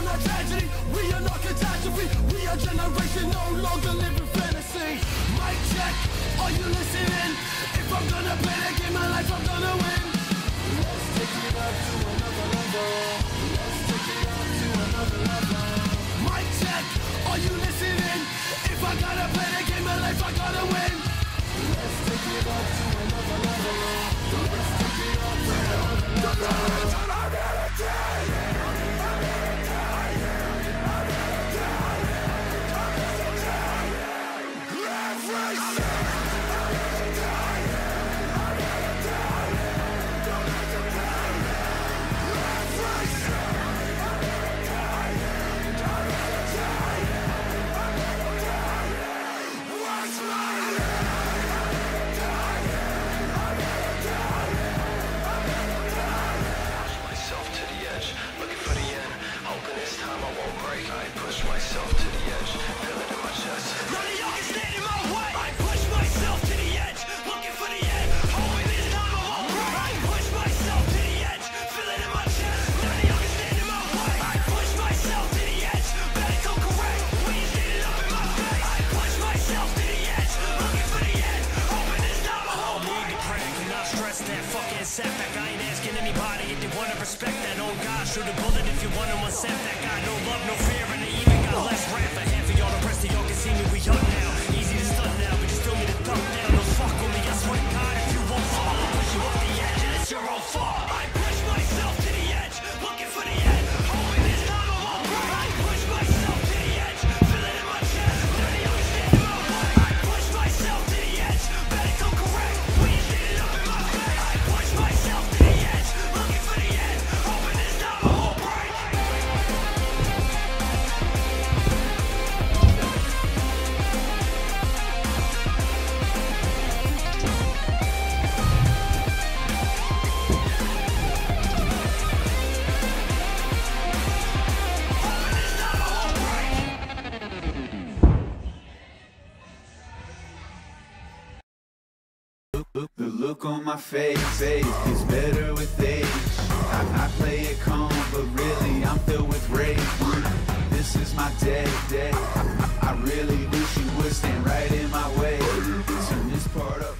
are not tragedy, we are not catastrophe. We are generation no longer living fantasy. Mic check, are you listening? If I'm gonna play the game, my life, I'm gonna win. Let's take it up to a myself to the edge, fucking setback. I ain't asking anybody if they wanna respect that. old God, shoot a bullet if you want to accept that. Got no love, no fear, and they even got less rap. For half of y'all, the rest of y'all can see me. We up The look on my face, is gets better with age. I, I play it calm, but really I'm filled with rage. This is my day, day. I, I really wish you would stand right in my way. Turn this part up.